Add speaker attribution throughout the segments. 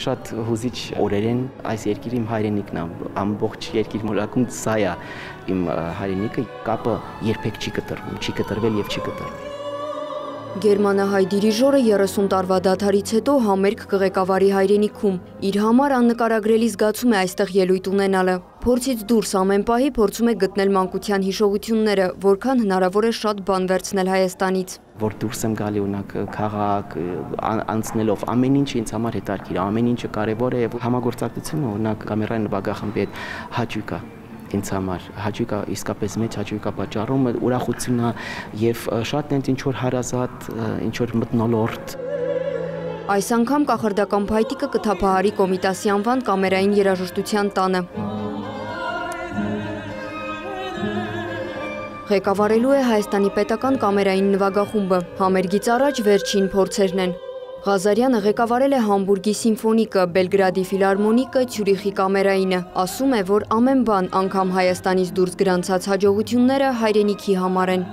Speaker 1: Շատ հուզիչ օրեր են այս երկիրը իմ հայրենիքն է։ Ամբողջ երկիր մոլակում սա է իմ հայրենիքը։ Կապը երբեք չի կտրվում, չի կտրվել եւ չի կտրվի։
Speaker 2: Գերմանահայ դիրիժորը 30 տարվա դադարից հետո համերգ կղեկավարի հայրենիքում։ Իր համար աննկարագրելի զգացում է այստեղ ելույթ ունենալը։ Փորձից դուրս ամեն պահի փորձում է գտնել մանկության հիշողությունները, որքան հնարավոր է շատ բան վերցնել Հայաստանից
Speaker 1: որ դուրս եմ գալի ունակ քաղաք անցնելով ամեն ինչ ինձ համար հետարքիր ամեն ինչը կարևոր է համագործակցությունը ունակ կամերային նվագախմբի հետ հաճույք է ինձ համար հաճույք է իսկապես մեծ հաճույք է պատճառում ուրախություն է եւ շատ նենց ինչ որ հարազատ ինչ որ մտնոլորտ
Speaker 2: Այս անգամ կախարդական փայտիկը կթափահարի կոմիտասի անվան կամերային երաժշտության տանը։ Ղեկավարելու է Հայաստանի պետական կամերային նվագախումբը։ Համերգից առաջ վերջին փորձերն են։ Ղազարյանը ղեկավարել է Համբուրգի սիմֆոնիկը, Բելգրադի ֆիլարմոնիկը, Ցյուրիխի կամերայինը։ Ասում է, որ ամեն բան, անգամ Հայաստանից դուրս գրանցած հաջողությունները հայրենիքի համար են։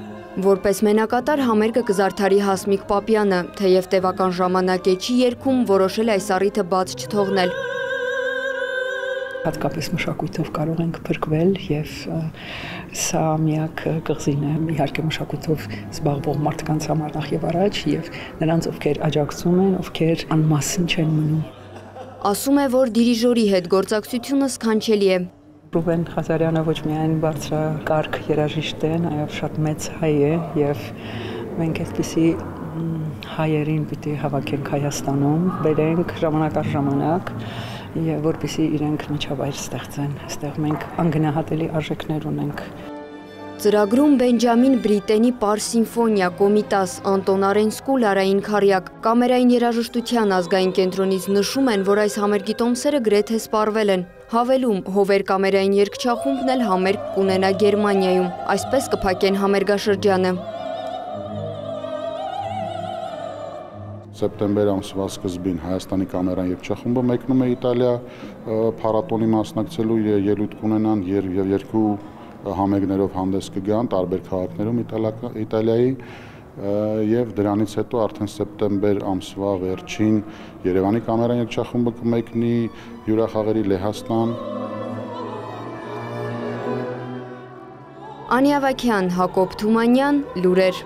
Speaker 2: Որպես մենակատար համերգը կզարդարի Հասմիկ Պապյանը, թեև տևական ժամանակ է չի երկում, որոշել այս առիթը բաց չթողնել
Speaker 3: հատկապես մշակույթով կարող ենք փրկվել եւ սա միակ կղզին է իհարկե մշակույթով զբաղվող մարդկանց համար նախ եւ առաջ եւ նրանց ովքեր աջակցում են, ովքեր անմասն չեն մնում։
Speaker 2: Ասում է, որ դիրիժորի հետ գործակցությունը սքանչելի է։
Speaker 3: Ռուբեն Խազարյանը ոչ միայն բարձրակարգ երաժիշտ է, նաև շատ մեծ հայ է եւ մենք այսպեսի հայերին պիտի հավաքենք Հայաստանում, բերենք ժամանակ առ ժամանակ եւ որպեսի իրենք միջավայր ստեղծեն։ Այստեղ մենք անգնահատելի արժեքներ ունենք։
Speaker 2: Ծրագրում Բենջամին Բրիտենի Պար սիմֆոնիա, Կոմիտաս, Անտոն Արենսկու, Լարային Խարյակ, Կամերային երաժշտության ազգային կենտրոնից նշում են, որ այս համերգի տոմսերը գրեթե սպառվել են։ Հավելում հովեր կամերային երգչախումբն էլ համերգ կունենա Գերմանիայում։ Այսպես կփակեն համերգաշրջանը։
Speaker 4: սեպտեմբեր ամսվա սկզբին Հայաստանի կամերան երգչախումբը մեկնում է Իտալիա փառատոնի մասնակցելու ելույթ կունենան եւ երկու համերգներով հանդես կգան տարբեր քաղաքներում Իտալիայի եւ դրանից հետո արդեն սեպտեմբեր ամսվա վերջին Երևանի կամերան երգչախումբը կմեկնի հյուրախաղերի Լեհաստան
Speaker 2: Անիավակյան, Հակոբ Թումանյան, լուրեր